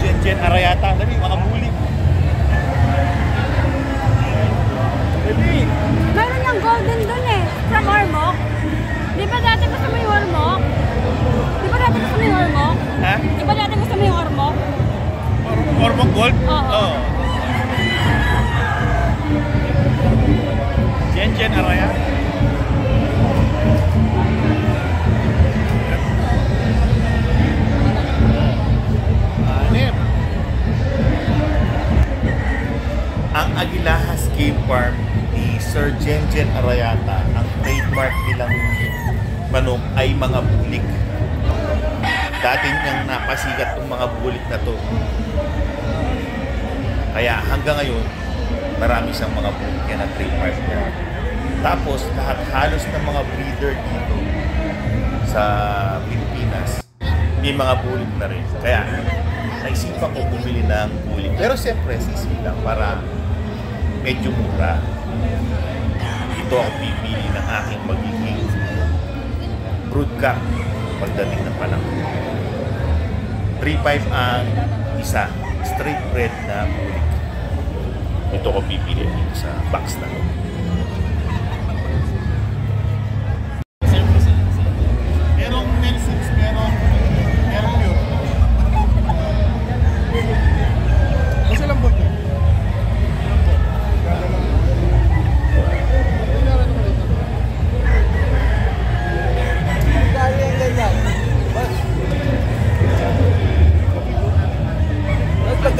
Jen Jen Arayata. Labi, ano mga bully. Ano Labi! Meron ng golden dun eh. From Ormoc. Di ba dati gusto mo yung Ormoc? Di ba dati gusto mo yung Ormoc? Ha? Di ba dati gusto mo yung Ormoc? Or Ormoc Gold? Oo. Oh, oh. oh. Jen Jen Arayata. Farm ni Sir Jenjen Arayata. Ang trademark nilang manok ay mga bulik. Dati niyang napasikat ng mga bulik na to. Kaya hanggang ngayon, marami siyang mga bulik yan na trademark niya. Tapos, lahat halos ng mga breeder dito sa Pilipinas, may mga bulik na rin. Kaya, naisipan ko bumili ng bulik. Pero siyempre, sisi para medyo mura. Ito ako pipili ng aking magiging broodcock pagdating ng panahon. 3.5 ang isa, straight bred na bulik. Ito ko pipili dito sa box na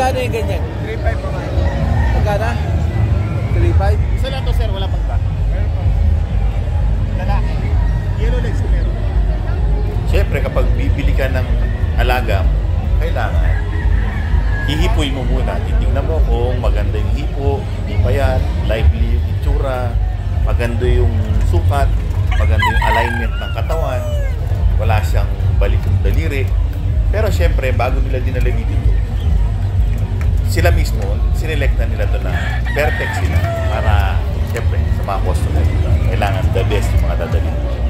magkano yung ganyan? 3.5 pa man. Magkano? 3.5? Isa lang to sir, wala pang ka. Meron pa. Lalaki. Yellow legs ko meron. Siyempre, kapag bibili ka ng alaga, kailangan hihipoy mo muna. Titignan mo kung maganda yung hipo, hindi pa yan, lively yung itsura, maganda yung sukat, maganda yung alignment ng katawan, wala siyang balikong daliri. Pero siyempre, bago nila dinala dito, sila mismo, sinelekta nila to na perfect sila para siyempre sa mga customer. Kailangan the best yung mga dadalhin. Wala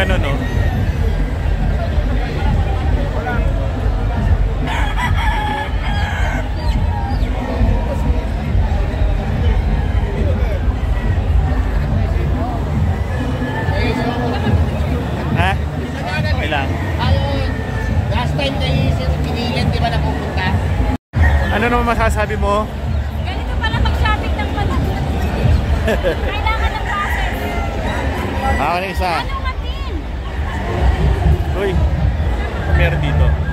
Gano'n, no? Ha? Okay lang. Last time kay Sir Pinilan, di ba napupunta? Ano naman masasabi mo? Ganito pala mag-shopping ng panahon. Kailangan ng bases. Ako na isa. Ano? Uy, meron dito.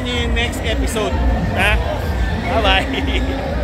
nanya next episode. Ha? Bye-bye.